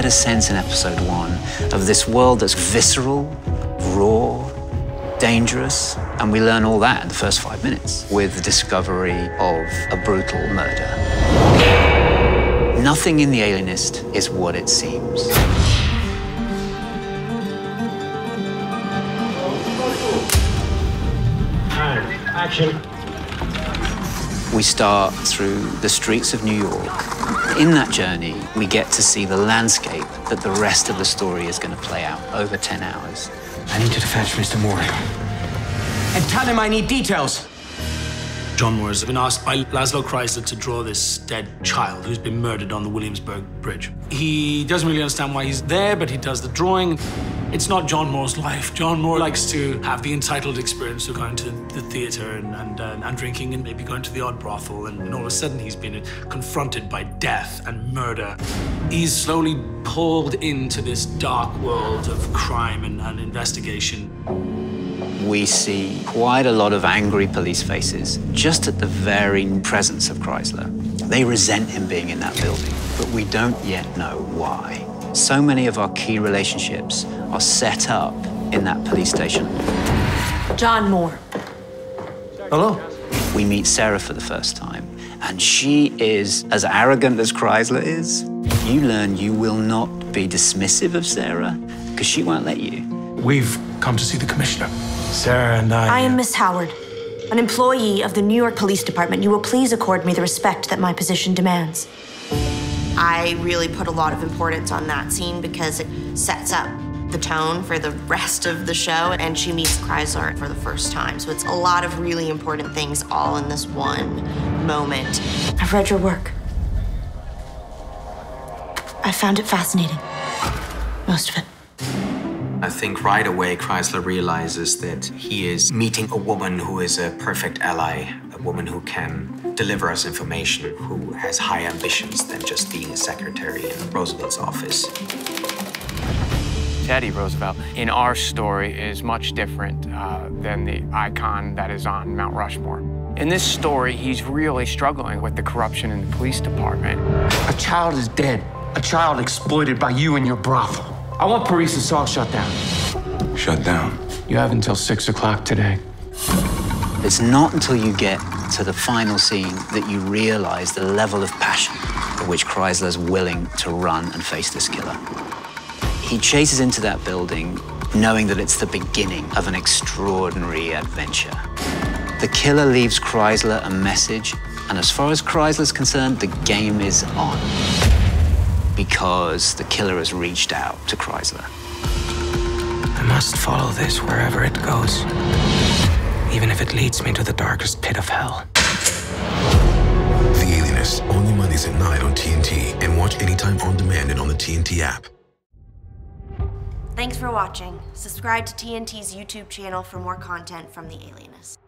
get a sense in episode one of this world that's visceral, raw, dangerous, and we learn all that in the first five minutes with the discovery of a brutal murder. Nothing in The Alienist is what it seems. Action. We start through the streets of New York. In that journey, we get to see the landscape that the rest of the story is going to play out over 10 hours. I need you to fetch Mr. Moore. And tell him I need details. John Moore has been asked by Laszlo Kreizler to draw this dead child who's been murdered on the Williamsburg Bridge. He doesn't really understand why he's there, but he does the drawing. It's not John Moore's life. John Moore likes to have the entitled experience of going to the theater and, and, uh, and drinking and maybe going to the odd brothel, and, and all of a sudden he's been confronted by death and murder. He's slowly pulled into this dark world of crime and, and investigation we see quite a lot of angry police faces just at the very presence of Kreizler. They resent him being in that building, but we don't yet know why. So many of our key relationships are set up in that police station. John Moore. Hello. We meet Sara for the first time, and she is as arrogant as Kreizler is. You learn you will not be dismissive of Sara because she won't let you. We've come to see the commissioner. Sara and I. I am uh, Miss Howard, an employee of the New York Police Department. You will please accord me the respect that my position demands. I really put a lot of importance on that scene because it sets up the tone for the rest of the show, and she meets Kreizler for the first time. So it's a lot of really important things all in this one moment. I've read your work. I found it fascinating. Most of it. I think right away Kreizler realizes that he is meeting a woman who is a perfect ally, a woman who can deliver us information, who has high ambitions than just being a secretary in Roosevelt's office. Teddy Roosevelt in our story is much different uh, than the icon that is on Mount Rushmore. In this story, he's really struggling with the corruption in the police department. A child is dead. A child exploited by you and your brothel. I want Paresis Hall shut down. Shut down? You have until 6 o'clock today. It's not until you get to the final scene that you realize the level of passion at which Kreizler's willing to run and face this killer. He chases into that building knowing that it's the beginning of an extraordinary adventure. The killer leaves Kreizler a message, and as far as Kreizler's concerned, the game is on. Because the killer has reached out to Kreizler. I must follow this wherever it goes, even if it leads me to the darkest pit of hell. The Alienist, only Mondays at 9 on TNT, and watch anytime on demand and on the TNT app. Thanks for watching. Subscribe to TNT's YouTube channel for more content from The Alienist.